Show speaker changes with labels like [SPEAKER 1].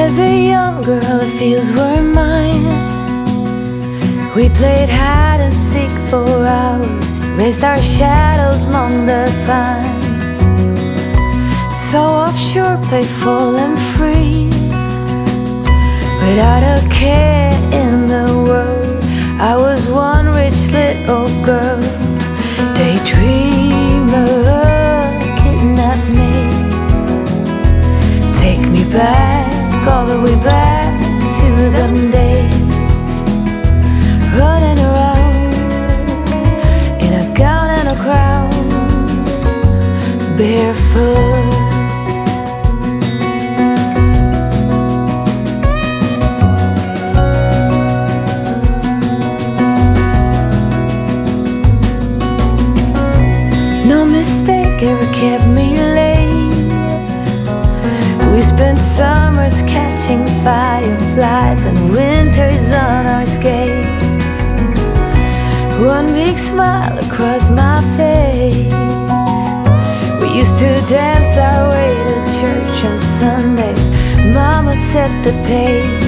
[SPEAKER 1] As a young girl, the fields were mine. We played hide and seek for hours, raised our shadows among the pines. So offshore, playful and free, without a care. The way back to them days running around in a gown and a crown, barefoot. No mistake ever kept me fireflies and winters on our skates. One big smile across my face. We used to dance our way to church on Sundays. Mama set the pace.